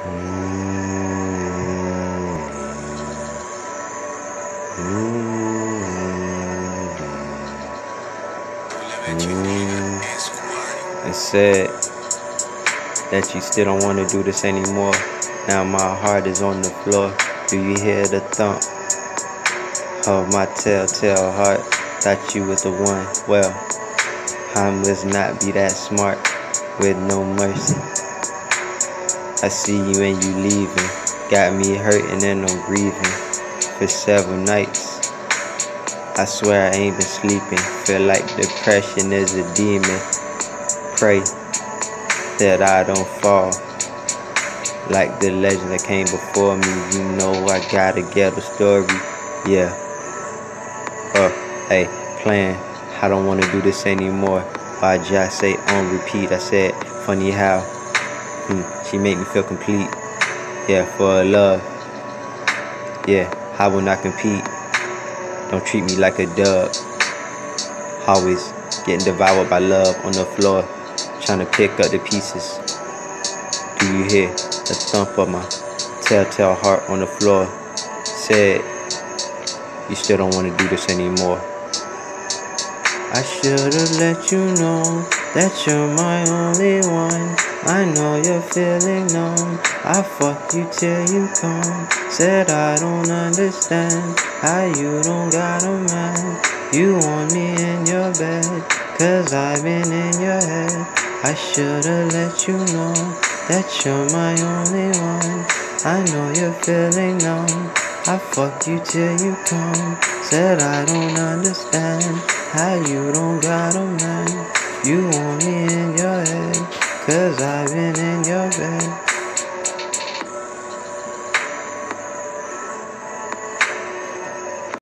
And said that you still don't want to do this anymore. Now my heart is on the floor. Do you hear the thump of my telltale heart? Thought you was the one. Well, I must not be that smart with no mercy. I see you and you leaving. Got me hurting and I'm grieving for several nights. I swear I ain't been sleeping. Feel like depression is a demon. Pray that I don't fall. Like the legend that came before me, you know I gotta get a story. Yeah. Uh, hey, plan. I don't wanna do this anymore. Why just say on repeat? I said, funny how Hmm. she made me feel complete. Yeah, for love. Yeah, I will not compete. Don't treat me like a dub. Always getting devoured by love on the floor, trying to pick up the pieces. Do you hear the thump of my telltale heart on the floor? Said, you still don't want to do this anymore. I should've let you know that you're my only one. I know you're feeling numb. I fuck you till you come. Said I don't understand how you don't got a man. You want me in your bed, cause I've been in your head. I should've let you know that you're my only one. I know you're feeling numb. I fuck you till you come. Said I don't understand how you don't got a man. You want me cause I've been in your bed.